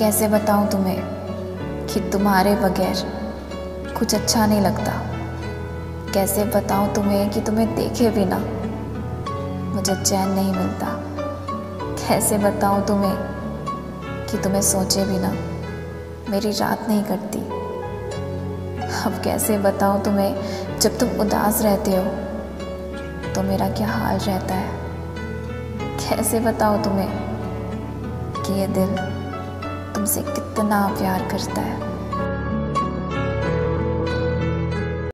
कैसे बताऊँ तुम्हें कि तुम्हारे बगैर कुछ अच्छा नहीं लगता? कैसे बताऊँ तुम्हें कि तुम्हें देखे बिना मुझे चैन नहीं मिलता? कैसे बताऊँ तुम्हें कि तुम्हें सोचे बिना मेरी रात नहीं कटती? अब कैसे बताऊँ तुम्हें, जब तुम उदास रहते हो तो मेरा क्या हाल रहता है? कैसे बताऊँ तुम्हें कि ये दिल तुमसे कितना प्यार करता है।